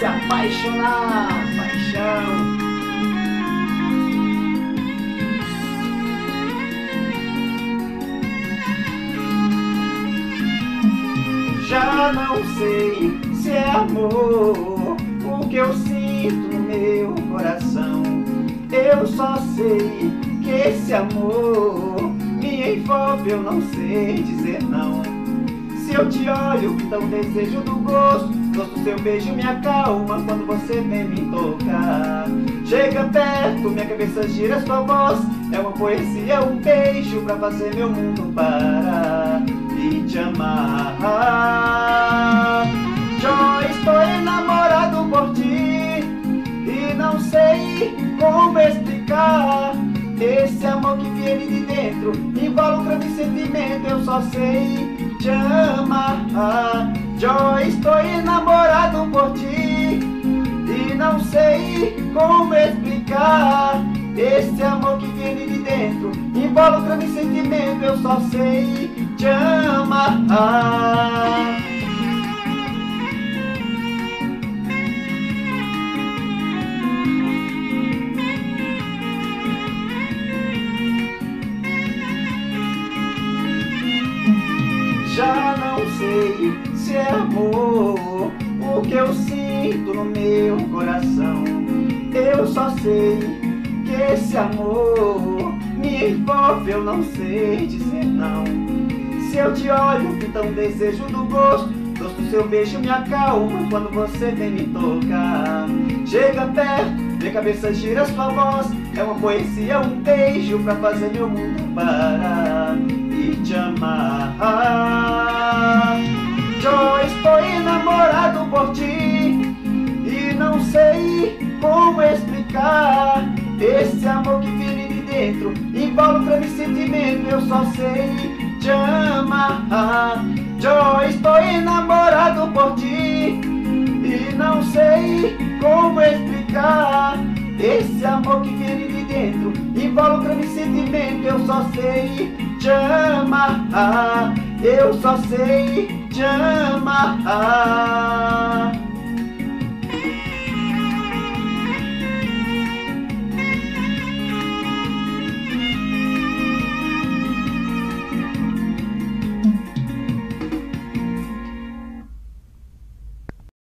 se apaixonar, paixão. Já não sei se é amor o que eu sinto no meu coração. Eu só sei que esse amor me envolve, eu não sei dizer não. Se eu te olho, então desejo do gosto. Do seu beijo me acalma quando você vem me tocar. Chega perto, minha cabeça gira sua voz. É uma poesia, um beijo pra fazer meu mundo parar e te amar. Já estou enamorado por ti e não sei como explicar. Esse amor que viene de dentro involucra meu sentimento, eu só sei te amar. Já estou enamorado por ti e não sei como explicar. Esse amor que viene de dentro involucra meu sentimento, eu só sei te amar. Já não sei se é amor o que eu sinto no meu coração. Eu só sei que esse amor me envolve, eu não sei dizer não. Se eu te olho, então desejo do gosto. Gosto do seu beijo me acalma quando você vem me tocar. Chega perto, minha cabeça gira sua voz. É uma poesia, um beijo pra fazer meu mundo parar e te amar. Eu estou enamorado por ti e não sei como explicar esse amor que vive de dentro involucra meu sentimento. Eu só sei te amar. Eu estou enamorado por esse amor que vive de dentro involucra meu sentimento. Eu só sei te amar. Eu só sei te amar.